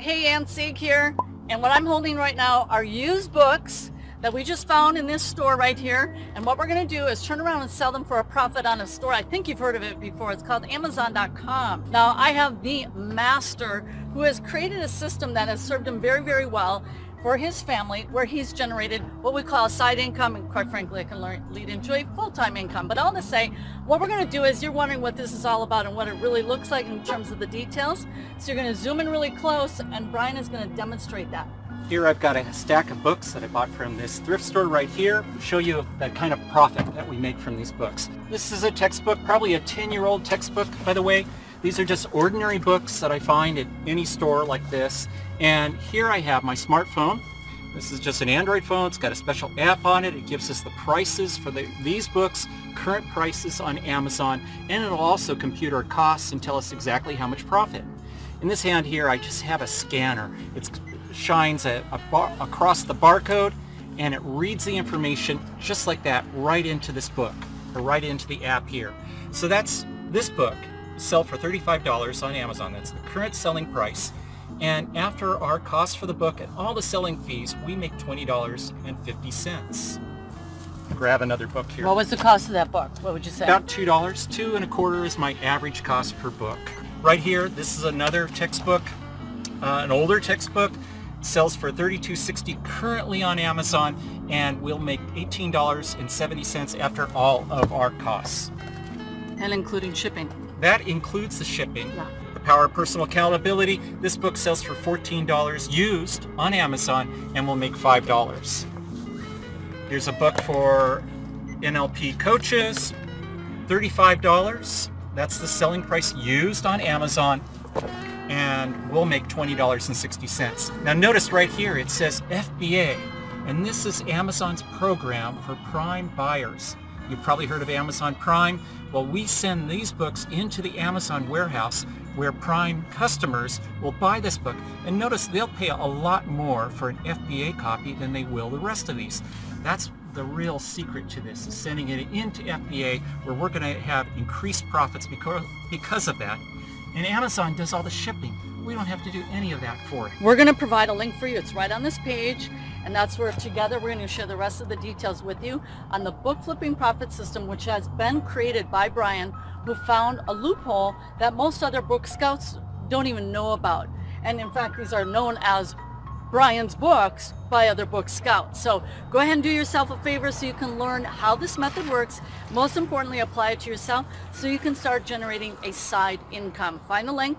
Hey, Ann Sieg here, and what I'm holding right now are used books that we just found in this store right here. And what we're going to do is turn around and sell them for a profit on a store. I think you've heard of it before. It's called Amazon.com. Now, I have the master who has created a system that has served him very, very well for his family where he's generated what we call a side income and quite frankly it can learn, lead into a full-time income but all to say what we're going to do is you're wondering what this is all about and what it really looks like in terms of the details so you're going to zoom in really close and Brian is going to demonstrate that here I've got a stack of books that I bought from this thrift store right here. Show you the kind of profit that we make from these books. This is a textbook, probably a 10-year-old textbook, by the way. These are just ordinary books that I find at any store like this. And here I have my smartphone. This is just an Android phone. It's got a special app on it. It gives us the prices for the, these books, current prices on Amazon, and it'll also compute our costs and tell us exactly how much profit. In this hand here, I just have a scanner. It shines a, a bar, across the barcode and it reads the information just like that right into this book or right into the app here. So that's this book sell for $35 on Amazon. That's the current selling price. And after our cost for the book and all the selling fees, we make $20.50. Grab another book here. What was the cost of that book? What would you say? About $2. Two and a quarter is my average cost per book. Right here, this is another textbook, uh, an older textbook sells for $32.60 currently on Amazon and we'll make $18.70 after all of our costs. And including shipping. That includes the shipping. Yeah. The Power of Personal Accountability. This book sells for $14 used on Amazon and will make $5. Here's a book for NLP coaches, $35. That's the selling price used on Amazon and we'll make $20.60. Now notice right here it says FBA and this is Amazon's program for Prime buyers. You've probably heard of Amazon Prime. Well, we send these books into the Amazon warehouse where Prime customers will buy this book. And notice they'll pay a lot more for an FBA copy than they will the rest of these. That's the real secret to this, is sending it into FBA where we're going to have increased profits because, because of that. And Amazon does all the shipping. We don't have to do any of that for it. We're going to provide a link for you. It's right on this page. And that's where together we're going to share the rest of the details with you on the book flipping profit system, which has been created by Brian, who found a loophole that most other book scouts don't even know about. And in fact, these are known as Brian's books by other book scouts. So go ahead and do yourself a favor so you can learn how this method works. Most importantly, apply it to yourself so you can start generating a side income. Find the link